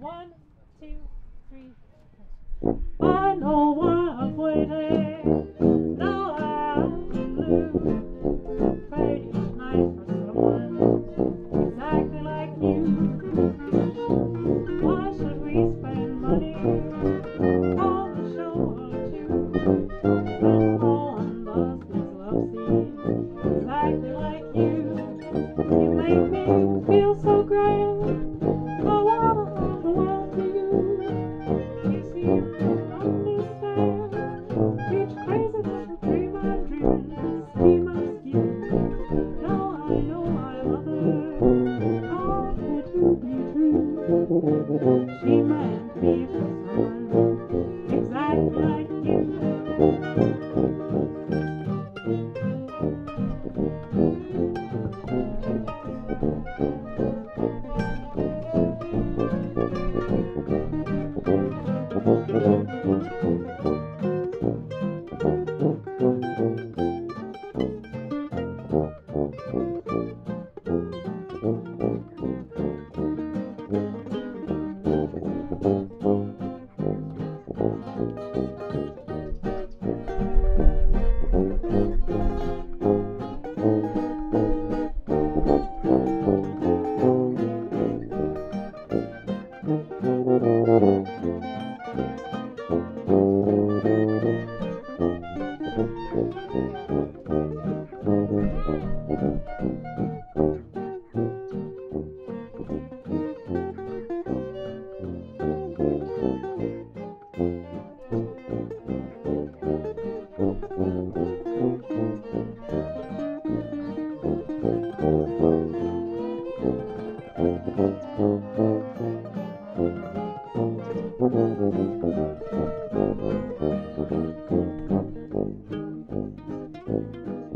One, two, three. I know why I'm waiting.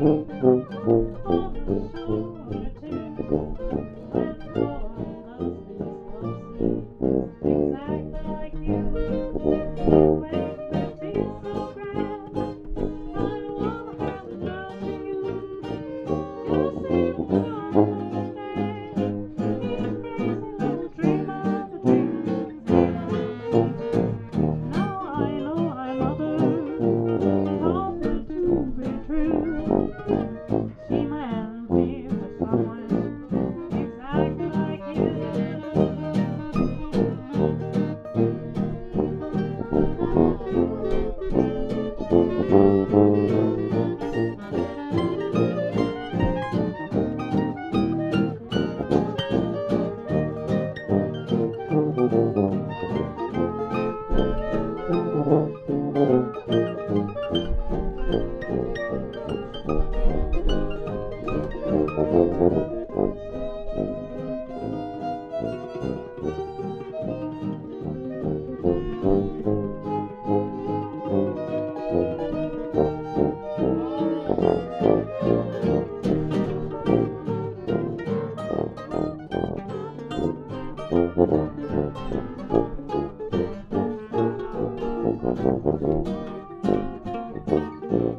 Uh, uh, uh.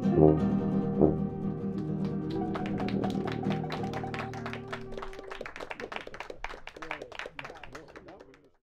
Thank